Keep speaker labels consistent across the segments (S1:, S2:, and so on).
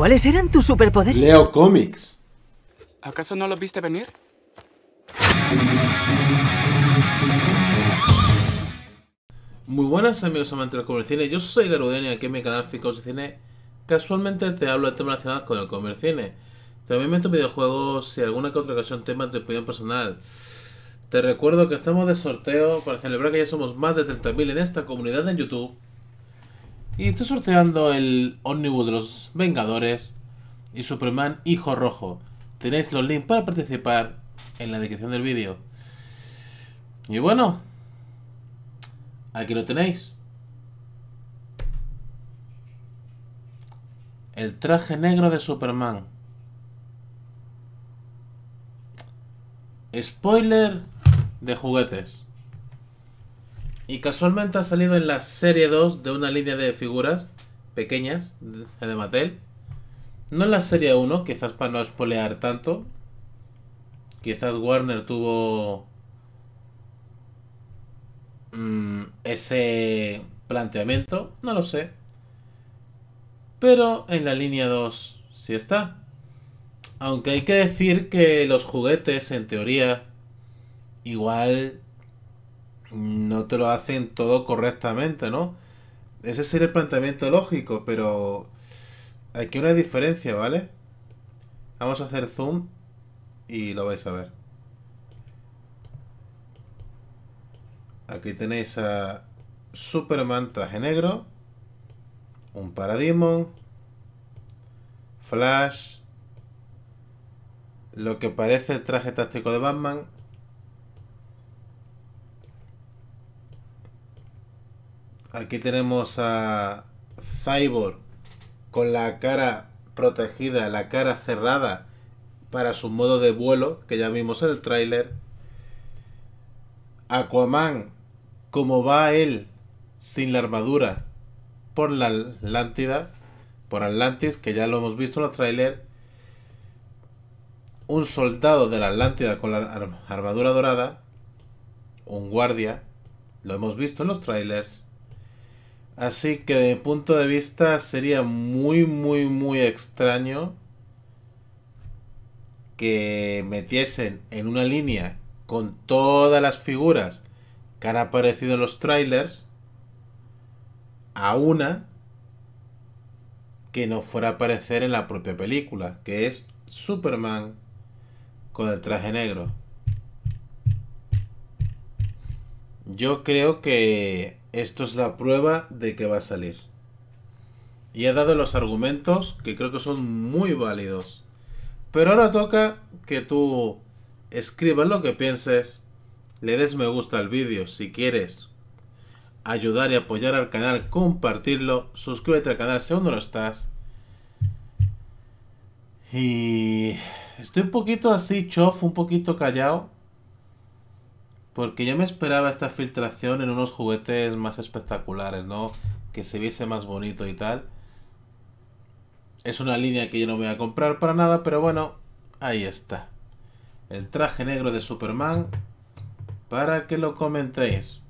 S1: ¿Cuáles eran tus superpoderes?
S2: Leo cómics.
S3: ¿Acaso no lo viste venir?
S4: Muy buenas amigos amantes del cine, yo soy Garuden y aquí en mi canal Ficos de Cine casualmente te hablo de temas relacionados con el comercine. También meto videojuegos y alguna que otra ocasión temas de opinión personal. Te recuerdo que estamos de sorteo para celebrar que ya somos más de 30.000 en esta comunidad en YouTube. Y estoy sorteando el Omnibus de los Vengadores y Superman Hijo Rojo. Tenéis los links para participar en la descripción del vídeo. Y bueno, aquí lo tenéis. El traje negro de Superman. Spoiler de juguetes. Y casualmente ha salido en la serie 2 de una línea de figuras pequeñas de Mattel. No en la serie 1, quizás para no spoilear tanto. Quizás Warner tuvo mm, ese planteamiento, no lo sé. Pero en la línea 2 sí está. Aunque hay que decir que los juguetes, en teoría, igual no te lo hacen todo correctamente, ¿no? Ese sería el planteamiento lógico, pero aquí una diferencia, ¿vale? Vamos a hacer zoom y lo vais a ver. Aquí tenéis a Superman traje negro, un Parademon, Flash, lo que parece el traje táctico de Batman, Aquí tenemos a Cyborg con la cara protegida, la cara cerrada para su modo de vuelo, que ya vimos en el tráiler. Aquaman, como va él sin la armadura por la Atlántida, por Atlantis, que ya lo hemos visto en el tráiler. Un soldado de la Atlántida con la armadura dorada, un guardia, lo hemos visto en los trailers. Así que de mi punto de vista sería muy, muy, muy extraño que metiesen en una línea con todas las figuras que han aparecido en los trailers a una que no fuera a aparecer en la propia película, que es Superman con el traje negro. Yo creo que esto es la prueba de que va a salir. Y he dado los argumentos que creo que son muy válidos. Pero ahora toca que tú escribas lo que pienses, le des me gusta al vídeo si quieres ayudar y apoyar al canal, compartirlo, suscríbete al canal si aún no lo estás. Y estoy un poquito así, chof, un poquito callado porque yo me esperaba esta filtración en unos juguetes más espectaculares, ¿no? Que se viese más bonito y tal. Es una línea que yo no voy a comprar para nada, pero bueno, ahí está. El traje negro de Superman. Para que lo comentéis.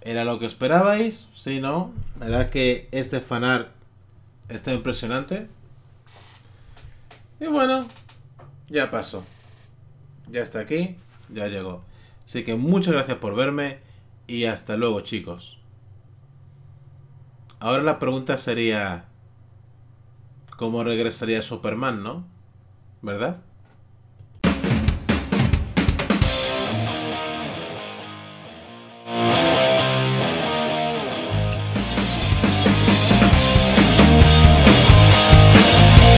S4: ¿Era lo que esperabais? Sí, ¿no? La verdad que este fanar está impresionante. Y bueno, ya pasó. Ya está aquí, ya llegó. Así que muchas gracias por verme y hasta luego chicos. Ahora la pregunta sería... ¿Cómo regresaría Superman, no? ¿Verdad?